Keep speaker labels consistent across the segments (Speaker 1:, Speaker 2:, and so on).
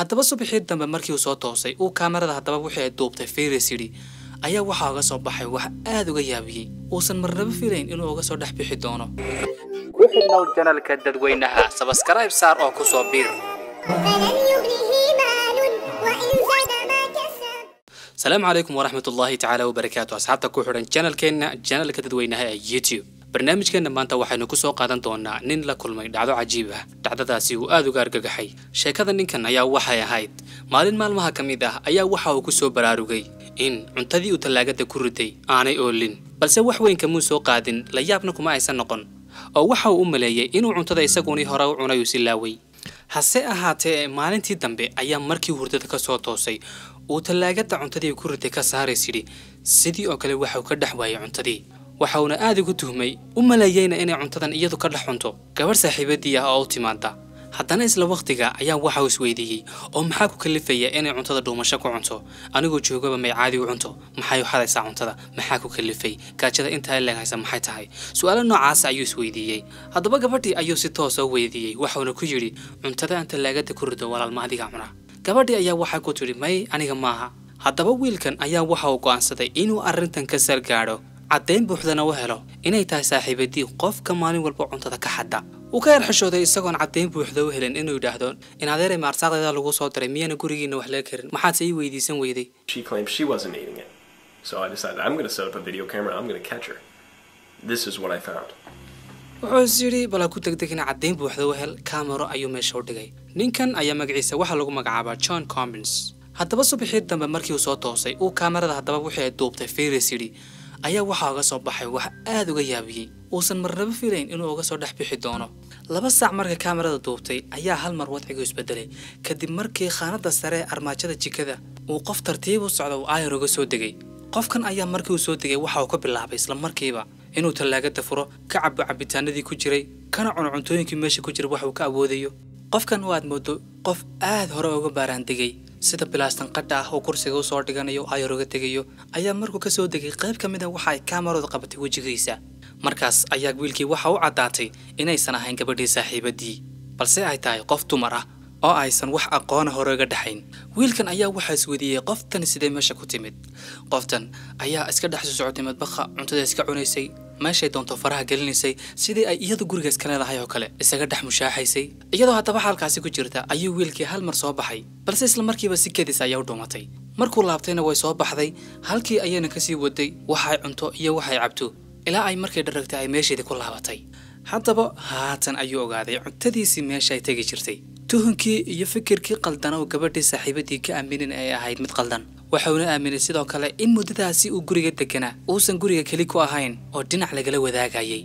Speaker 1: haddaba subaxii dambe markii uu soo toosay uu kaamarada haddaba wixii ay duubtay fiiris yidhi ayaa waxaa uga soo baxay wax aada uga yaabiyey. Uusan marnaba filayn inuu uga soo dhex bixi doono. Ku dadweynaha sabaskarayb saar oo ku soo biir. Salaamu calaykum waraxmatullaahi tacaala wabarakaatu asxaabta ku xidhan janalkeenna janalka dadweynaha ee youtube barnaamijkeenna maanta waxaynu ku soo qaadan doonaa nin la kulmay dhacdo cajiib ah. Dhacdadaasi uu aad uga argagaxay. Sheekada ninkan ayaa waxay ahayd. Maalin maalmaha ka mid ah ayaa waxa uu ku soo baraarugay in cuntadii uu tallaagada ku riday aanay oolin. Balse wax weyn kamuu soo qaadin la yaabna kuma aysan noqon. Oo waxa uu u maleeyey inuu cuntada isagunii hore u cunay uu si laaway. Hase ahaatee maalintii dambe ayaa markii hurdada ka soo toosay uu tallaagada cuntadii ku riday ka saarays yidhi sidii oo kale waxauu ka dhex waayay cuntadii waxa uuna aad ugu tuhmay u maleeyeyna inay cuntadan iyadu ka dhex cunto. Gabadh saaxiibadii ah oo u timaada haddana isla wakhtiga ayaa waxa uu isweydiiyey oo maxaa ku kalifaya inay cuntada dhuumasho ku cunto? Anigoo joogaba may caadi u cunto. Maxay u xadaysaa cuntada? Maxaa ku kalifay? Gaajada intaa ileeg haysa maxay tahay? Su'aalo noocaas ayuu isweydiiyey haddaba gabadhii ayuu si toosa u weydiiyey waxauna ku yidhi cuntada aan tallaagada ku rido walaalma adiga cuna. Gabadhii ayaa waxaa ku tidhi may aniga maaha haddaba wiilkan ayaa waxa uu go'aansaday inuu arrintan ka sargaadho caddayn buuxdana u helo. Inay tahay saaxiibadii qofka maalin walba cuntada ka xadha uu ka yar xishooday isagoon caddayn buuxda u helin inuu yidhaahdo in adeeray maarsaaqdeeda lagu soo diray miyana gurigiina wax laga karin? Maxaadse ii weydiisan weyday? Wuxuu is yidhi balaa ku degdegina caddayn buuxda u hel kaamaro ayuu meesha u dhigay. Ninkan ayaa magaciisa waxaa lagu magacaabaa john combins haddaba subaxii dambe markii uu soo toosay uu kaamarada haddaba wixii ay duubtay firis yidhi ayaa waxaa uga soo baxay wax aad uga yaabiyey. Uusan marnaba filayn inuu uga soo dhex bixi doono. Laba saac marka kaamarada duubtay ayaa hal mar wadcigu isbedelay kadib markii khaanada sare ee armaajada jikada uu qof tartiib u socda uu aayar uga soo degay. Qofkan ayaa markii uu soo degay waxa uu ka bilaabay isla markiiba inuu tallaagada furo ka cabo cabitaanadii ku jiray kana cuno cuntooyinkii meesha ku jira wax uu ka awoodayo. Qofkan oo aad moodo qof aad hore uga baaraandegay sida bilaastan qadha ah oo kursiga u soo dhiganayo ayar uga tegayo ayaa markuu ka soo degay qayb ka mid a waxa ay kaamarooda qabatay wejigiisa markaas ayaa wiilkii waxa u caddaatay inaysan ahayn gabadhii saaxiibadii balse ay tahay qof dumar ah oo aysan wax aqoona hore uga dhexayn wiilkan ayaa waxaa isweydiiyey qoftan sidee meesha ku timid? Qoftan ayaa iska dhex soo socotay madbaqa cuntada iska cunaysay meeshay doonto faraha gelinaysay sidii ay iyadu guriga iska leedahay oo kale isaga dhex mushaaxaysay. Iyadoo haddaba xaalkaasi ku jirta ayuu wiilkii hal mar soo baxay balse isla markiiba si kedis ayaa u dhumatay. Markuu laabtayna way soo baxday halkii ayayna ka sii waday waxay cunto iyo waxay cabto ilaa ay markay dharagtay ay meesheedii ku laabatay. Haddaba haatan ayuu ogaaday cuntadiisii meesha ay tegi jirtay. Tuhunkii iyo fikirkii qaldan oo gabadhii saaxiibadii ka aaminin ay ahayd mid qaldan waxauna aaminay sidoo kale in muddadaasi uu guriga deganaa uusan guriga keli ku ahayn oo dhinac lagala wadaagayay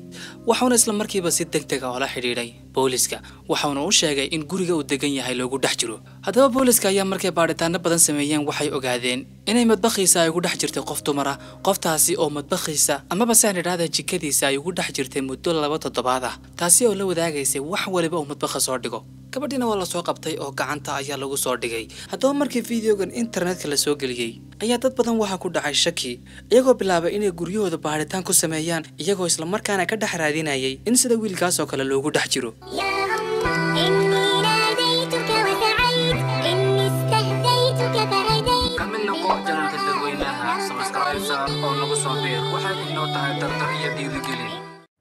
Speaker 1: waxauna isla markiiba si deg dega oola xidhiidhay booliska waxauna u sheegay in guriga uu degan yahay loogu dhex jiro. Haddaba booliska ayaa markay baadhitaano badan sameeyeen waxay ogaadeen inay madbakhiisa ay ugu dhex jirtay qof dumar ah qoftaasi oo madbakhiisa amaba saan idhaahda jikadiisa ay ugu dhex jirtay muddo laba toddobaad ah. Taasi oo la wadaagaysay wax waliba uu madbakha soo dhigo gabadhiina waa la soo qabtay oo gacanta ayaa lagu soo dhigay. Haddaba markii videogan internetka la soo geliyey ayaa dad badan waxaa ku dhacay shaki iyagoo bilaabay inay guryahooda baaritaan ku sameeyaan iyagoo islamarkaana ka dhex raadinayay in sida wiilkaas oo kale loogu dhex jiro. Oo nagu soo deer waxaad inoo tahay dartar iyo diirigelin